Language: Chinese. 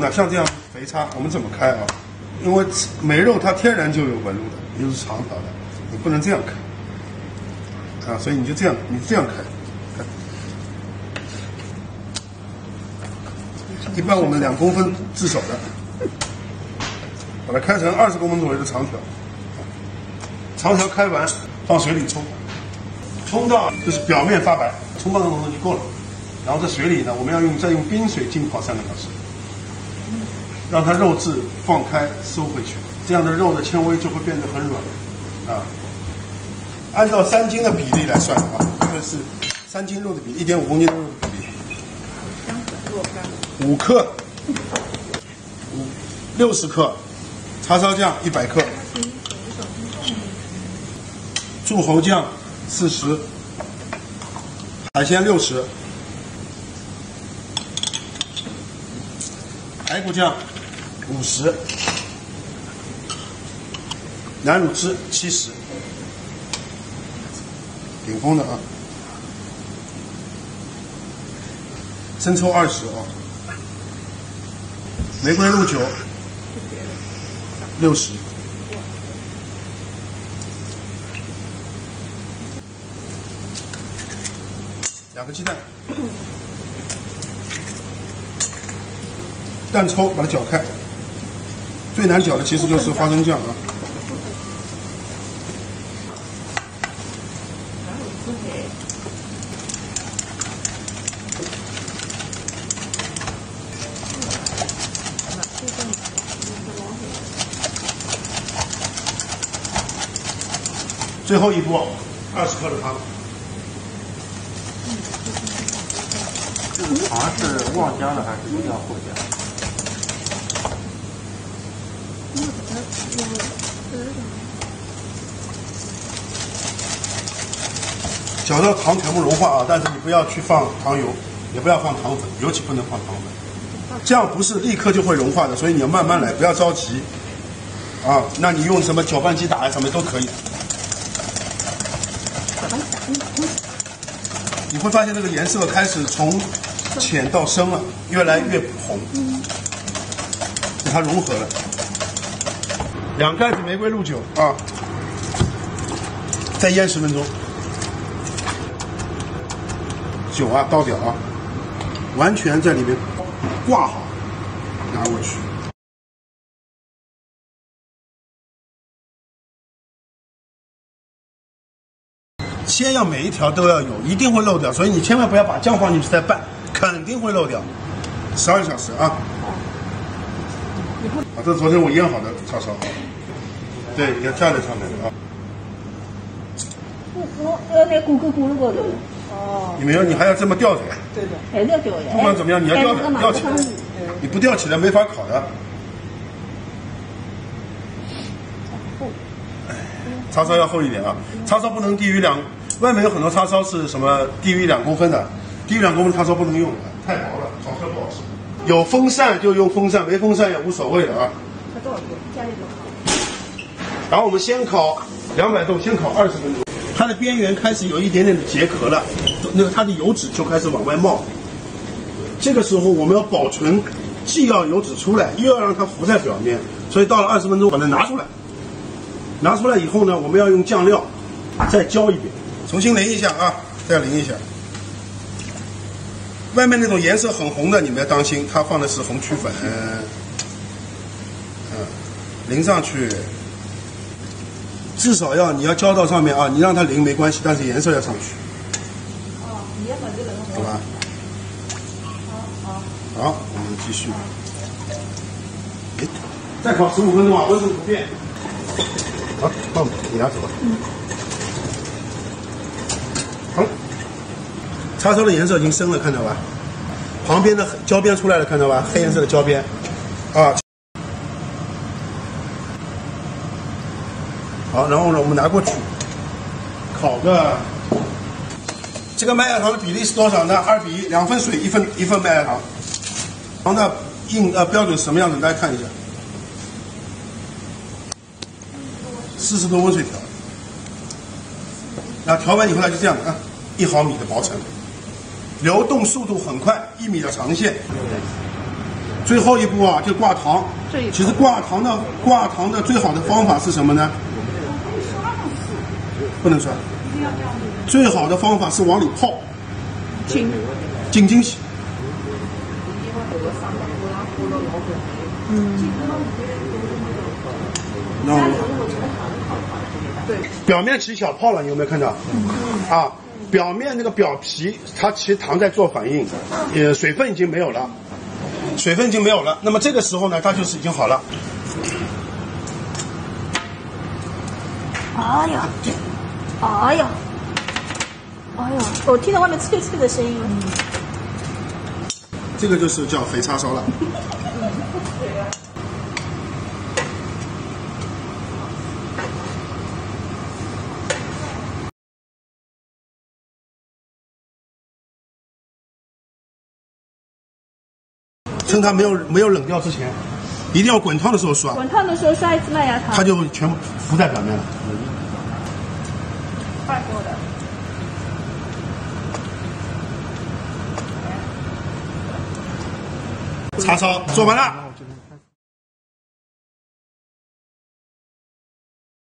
那像这样肥叉，我们怎么开啊？因为梅肉它天然就有纹路的，又是长条的，你不能这样开啊，所以你就这样，你这样开。一般我们两公分至少的，把它开成二十公分左右的长条，长条开完放水里冲，冲到就是表面发白，冲到这种就够了。然后在水里呢，我们要用再用冰水浸泡三个小时，让它肉质放开收回去，这样的肉的纤维就会变得很软啊。按照三斤的比例来算的话，这个是三斤肉的比例，一点五公斤肉的比例。五克，五六十克，叉烧酱一百克，柱侯酱四十，海鲜六十，排骨酱五十，南乳汁七十，顶峰的啊，生抽二十啊。玫瑰露酒六十，两个鸡蛋，蛋抽把它搅开，最难搅的其实就是花生酱啊。最后一步，二十克的汤。这个糖是忘加了还是一定要后加？搅到糖全部融化啊！但是你不要去放糖油，也不要放糖粉，尤其不能放糖粉。这样不是立刻就会融化的，所以你要慢慢来，不要着急。啊，那你用什么搅拌机打啊，什么都可以。你会发现这个颜色开始从浅到深了，越来越红，它融合了。两盖子玫瑰露酒啊，再腌十分钟。酒啊倒掉啊，完全在里面挂好，拿过去。先要每一条都要有，一定会漏掉，所以你千万不要把酱放进去再拌，肯定会漏掉。十二小时啊！啊，这是昨天我腌好的叉烧，对，要架在上面的啊。我我要在锅锅锅高头。哦。你没有，你还要这么吊着呀。对的。还是要吊呀。不管怎么样，你要吊着，吊起来。你不吊起来没法烤的。叉烧要厚一点啊，叉烧不能低于两。外面有很多叉烧是什么低于两公分的，低于两公分叉烧不能用，太薄了，炒出来不好吃。有风扇就用风扇，没风扇也无所谓的啊。它多少度？家里多好。然后我们先烤两百度，先烤二十分钟。它的边缘开始有一点点的结壳了，那个它的油脂就开始往外冒。这个时候我们要保存，既要油脂出来，又要让它浮在表面，所以到了二十分钟把它拿出来。拿出来以后呢，我们要用酱料再浇一遍。重新淋一下啊，再淋一下。外面那种颜色很红的，你们要当心，它放的是红曲粉。嗯，淋上去，至少要你要浇到上面啊，你让它淋没关系，但是颜色要上去。哦，你要把这个好吧？好好。好，我们继续。哎，再烤十五分钟啊，温度不变。好，放你拿走吧。嗯。叉烧的颜色已经深了，看到吧？旁边的焦边出来了，看到吧？黑颜色的焦边，啊。好，然后呢，我们拿过去烤个。这个麦芽糖的比例是多少呢？二比一，两份水一份一份麦芽糖。糖的硬呃标准什么样子？大家看一下。四十度温水调。那调完以后呢，就这样啊，一毫米的薄层。流动速度很快，一米的长线，最后一步啊，就挂糖其实挂糖的挂糖的最好的方法是什么呢？不能刷。最好的方法是往里泡，清。紧紧洗。嗯。然后对，表面起小泡了，你有没有看到？啊，表面那个表皮它其实糖在做反应，呃，水分已经没有了，水分已经没有了。那么这个时候呢，它就是已经好了。哎呀，哎呀，哎呀，我听到外面脆脆的声音了。这个就是叫肥叉烧了。趁它没有没有冷掉之前，一定要滚烫的时候刷，滚烫的时候刷一次麦芽糖。它就全部浮在表面了。快过的。叉烧做完了。